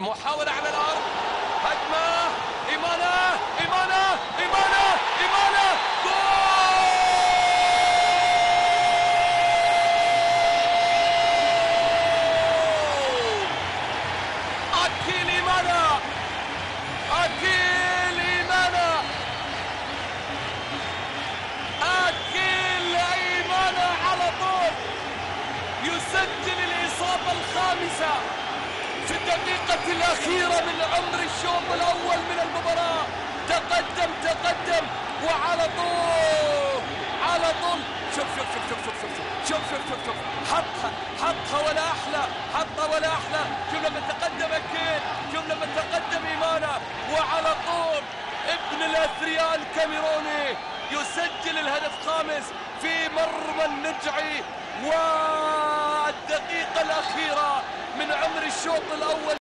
محاولة على الأرض هجمة إيمانا إيمانا إيمانا إيمانا جول أكيل إيمانا أكيل إيمانا أكيل إيمانا على طول يسجل الإصابة الخامسة في الدقيقة الأخيرة من عمر الشوط الأول من المباراة. تقدم تقدم وعلى طول على طول. شوف شوف شوف شوف شوف شوف شوف شوف شوف شوف. حطها حطها ولا أحلى حطها ولا أحلى. شوف لما تقدم أكيد شوف لما تقدم إيمانا. وعلى طول ابن الأثرياء الكاميروني يسجل الهدف الخامس في مرمى النجعي. والدقيقة الأخيرة من عمر الشوط الأول.